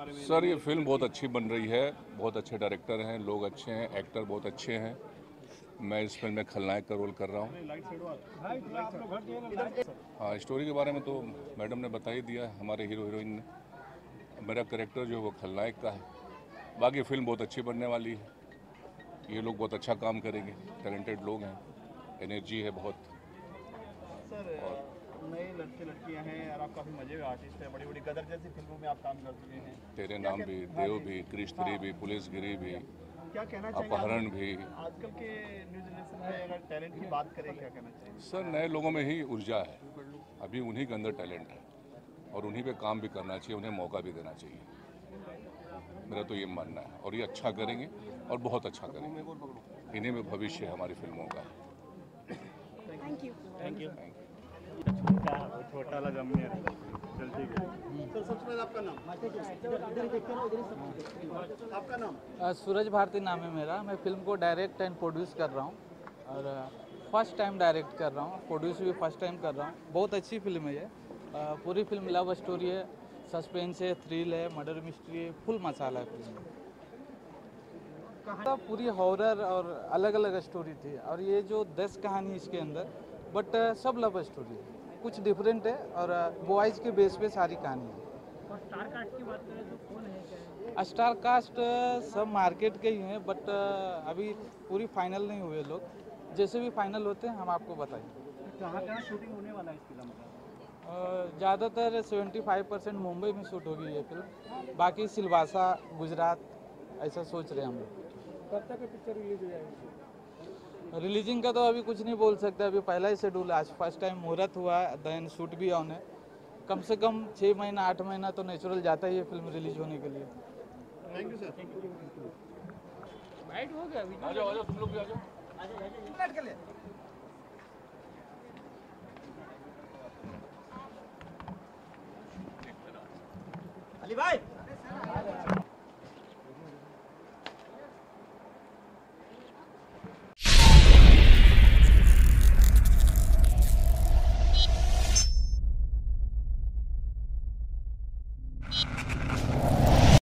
Sir ये film बहुत अच्छी बन रही है बहुत अच्छे डायरेक्टर हैं लोग अच्छे हैं एक्टर बहुत अच्छे हैं। मैं इस फ़िल्म में खलनायक का रोल कर रहा हूँ। हाँ स्टोरी के बारे में तो मैडम ने बता ही दिया है हमारे हीरो हीरोइन ने। मेरा करेक्टर जो है वो खलनायक का है। बाकी फ़िल्म बहुत अच्छी बनने वाली है। ये लोग बहुत अच्छा काम करेंगे टैलेंटेड लोग हैं एनर्जी है बहुत। सर नए लड़के लड़कियाँ हैं और आप काफ़ी मज़े में आर्टिस्ट हैं बड़ी बड़ी गदर जैसी फ़िल्मों में आप काम कर चुके हैं। तेरे नाम भी देव भी क्रिश्तरी भी पुलिसगिरी भी क्या कहना चाहिए अपहरण भी। आजकल के न्यू जनरेशन में अगर टैलेंट की बात करें क्या कहना चाहिए सर नए लोगों में ही ऊर्जा है। अभी उन्हीं के अंदर टैलेंट है और उन्हीं पे काम भी करना चाहिए उन्हें मौका भी देना चाहिए। मेरा तो ये मानना है और ये अच्छा करेंगे और बहुत अच्छा करेंगे। इन्हीं में भविष्य है हमारी फ़िल्मों का। थैंक यू थैंक यू छोटा वाला जमने चल ठीक है सर सबसे पहले आपका नाम? आपका नाम? सूरज भारती नाम है मेरा। मैं फ़िल्म को डायरेक्ट एंड प्रोड्यूस कर रहा हूँ। और फ़र्स्ट टाइम डायरेक्ट कर रहा हूँ। प्रोड्यूस भी फ़र्स्ट टाइम कर रहा हूँ। बहुत अच्छी फ़िल्म है ये। पूरी फ़िल्म लव स्टोरी है सस्पेंस है थ्रिल है मर्डर मिस्ट्री है फुल मसाला है फ़िल्म में। तो पूरी हॉरर और अलग अलग स्टोरी थी। और ये जो दस कहानी इसके अंदर बट सब लव स्टोरी है। कुछ डिफरेंट है और बॉयज़ के बेस पे सारी कहानी है। स्टार कास्ट सब मार्केट के ही हैं बट अभी पूरी फाइनल नहीं हुए लोग। जैसे भी फाइनल होते हैं हम आपको बताएँगे कहाँ कहाँ शूटिंग होने वाला है इस फ़िल्म का ज़्यादातर 75 परसेंट मुंबई में शूट होगी ये फ़िल्म बाकी सिलवासा गुजरात ऐसा सोच रहे हैं हम लोग। कब तक पिक्चर रिलीज़ हो जाएगी? रिलीजिंग का तो अभी कुछ नहीं बोल सकते अभी पहला ही शेड्यूल आज फ़र्स्ट टाइम मुहूर्त हुआ देन शूट भी ऑन है कम से कम छः महीना आठ महीना तो नेचुरल जाता ही है फ़िल्म रिलीज़ होने के लिए। थैंक यू सर आ जाओ आ जाओ तुम लोग भी आ जाओ। अली भाई।